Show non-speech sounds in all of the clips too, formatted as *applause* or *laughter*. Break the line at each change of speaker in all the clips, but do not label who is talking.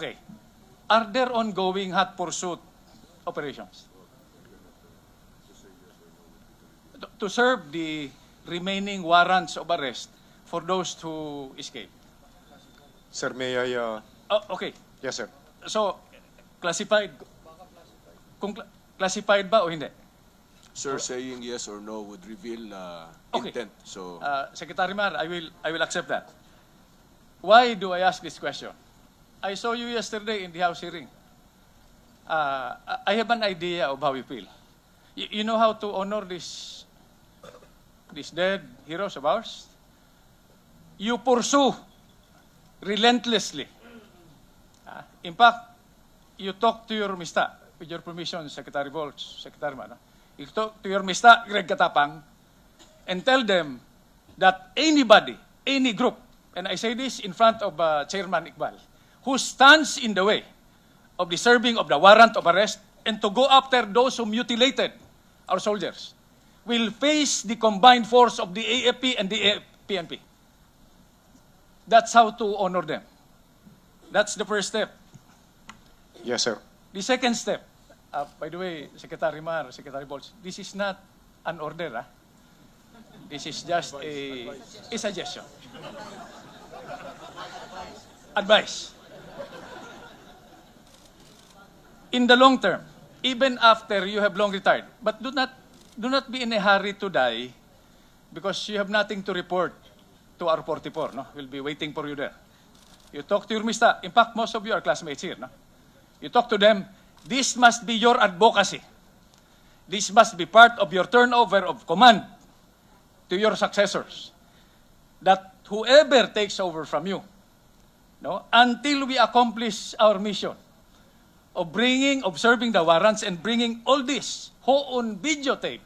Okay. Are there ongoing hot pursuit operations? To- To serve the remaining warrants of arrest for those who escaped.
Sir, may I, uh,
Oh, okay.
yes, sir.
So, classified. Kung cla- classified ba o hindi?
Sir, saying yes or no would reveal uh,
Okay.
intent. So,
Uh, Secretary Mar, I will, I will accept that. Why do I ask this question? I saw you yesterday in the House hearing. Uh, I have an idea of how you feel. You, you know how to honor these, these dead heroes of ours? You pursue relentlessly. Uh, in fact, you talk to your mista, with your permission, Secretary Volz, Secretary Mar, no? you talk to your mista, Greg Katapang, and tell them that anybody, any group, and I say this in front of uh, Chairman Iqbal, who stands in the way of the serving of the warrant of arrest and to go after those who mutilated our soldiers will face the combined force of the AFP and the PNP. That's how to honor them. That's the first step.
Yes, sir.
The second step, uh, by the way, Secretary Mar, Secretary Bolts, this is not an order, ah. This is just a, a suggestion. Advice. In the long term, even after you have long retired, but do not, do not be in a hurry to die because you have nothing to report to our 44, no? We'll be waiting for you there. You talk to your mista. In fact, most of you are classmates here, no? You talk to them, this must be your advocacy. This must be part of your turnover of command to your successors. That whoever takes over from you, no, until we accomplish our mission of bringing, observing the warrants and bringing all this, on videotape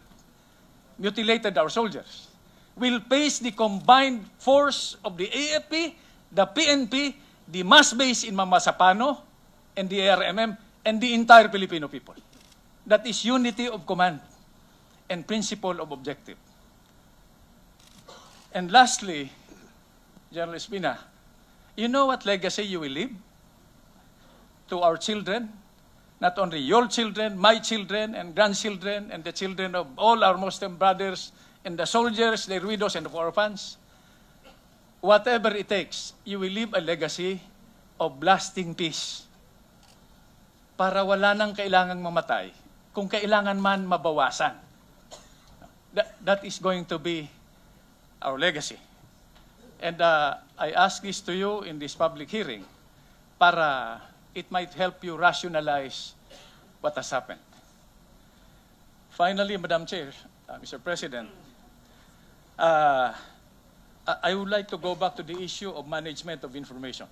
mutilated our soldiers, will face the combined force of the AFP, the PNP, the mass base in Mamasapano, and the ARMM, and the entire Filipino people. That is unity of command and principle of objective. And lastly, General Espina, you know what legacy you will leave to our children? Not only your children, my children, and grandchildren, and the children of all our Muslim brothers, and the soldiers, their widows, and the orphans. Whatever it takes, you will leave a legacy of lasting peace. Para wala nang kailangang mamatay, kung kailangan man mabawasan. That, that is going to be our legacy. And uh, I ask this to you in this public hearing para it might help you rationalize what has happened. Finally, Madam Chair, uh, Mr. President, uh, I would like to go back to the issue of management of information.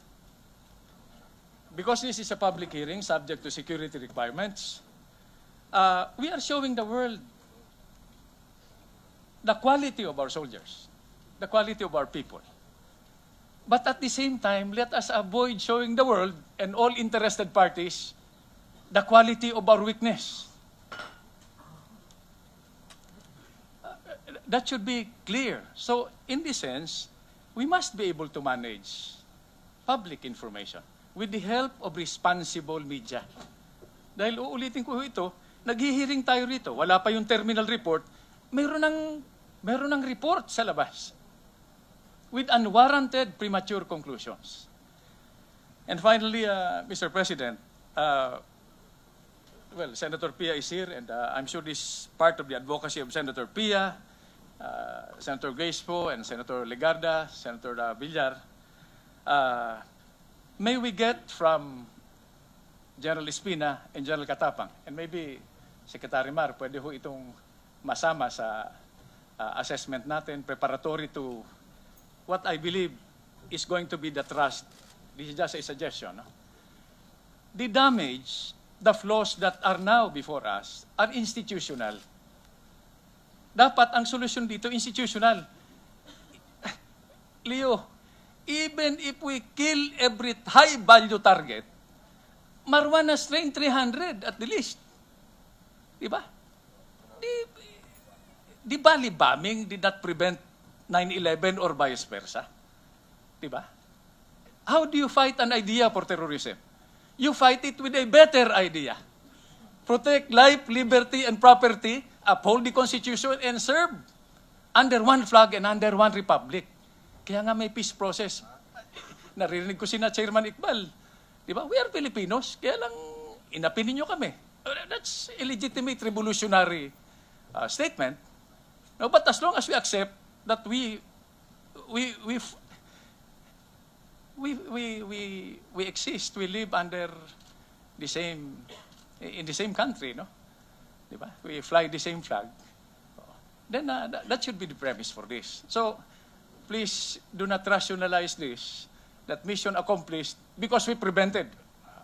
Because this is a public hearing subject to security requirements, uh, we are showing the world the quality of our soldiers, the quality of our people. But at the same time, let us avoid showing the world and all interested parties the quality of our weakness. Uh, That should be clear. So, in this sense, we must be able to manage public information with the help of responsible media. Dahil uulitin ko ito, naghihiring tayo rito, wala pa yung terminal report, meron ng, meron ng report sa labas with unwarranted premature conclusions. And finally, uh, Mr. President, uh, well, Senator Pia is here, and uh, I'm sure this is part of the advocacy of Senator Pia, uh, Senator Grace Poe, and Senator Legarda, Senator uh, Villar. Uh, may we get from General Espina and General Katapang, and maybe Secretary Mar, pwede ho itong masama sa uh, assessment natin, preparatory to what I believe is going to be the trust. This is just a suggestion. No? The damage, the flaws that are now before us are institutional. Dapat ang solusyon dito institutional. *sighs* Leo, even if we kill every high value target, Marwana strain 300 at the least. Di ba? Di, di Bali bombing did not prevent 9-11 or vice versa? Di ba? How do you fight an idea for terrorism? you fight it with a better idea. Protect life, liberty, and property, uphold the Constitution, and serve under one flag and under one republic. Kaya nga may peace process. Naririnig ko si na Chairman Iqbal. Di ba? We are Filipinos. Kaya lang inapin ninyo kami. Uh, That's a legitimate revolutionary uh, statement. No, but as long as we accept that we we we we we we we exist, we live under the same in the same country, no? Di ba? We fly the same flag. Then uh, that, that should be the premise for this. So please do not rationalize this that mission accomplished because we prevented.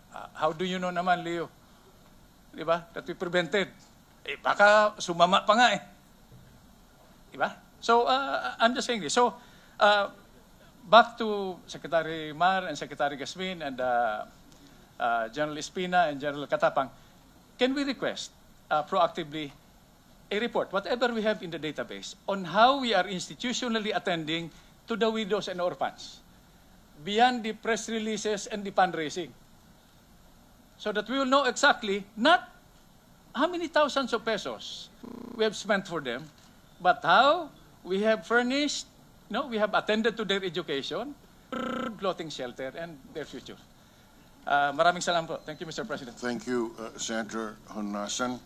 Uh, how do you know naman, Leo? Di ba? That we prevented. Eh, baka sumama pa nga eh. Di ba? So, uh, I'm just saying this. So, uh, back to Secretary Mar and Secretary Gasmin and uh, uh, General Espina and General Katapang, can we request uh, proactively a report, whatever we have in the database, on how we are institutionally attending to the widows and orphans, beyond the press releases and the fundraising, so that we will know exactly not how many thousands of pesos we have spent for them, but how we have furnished, no, we have attended to their education, clothing shelter, and their future. Uh, maraming po. Thank you, Mr. President.
Thank you, uh, Senator Honasan.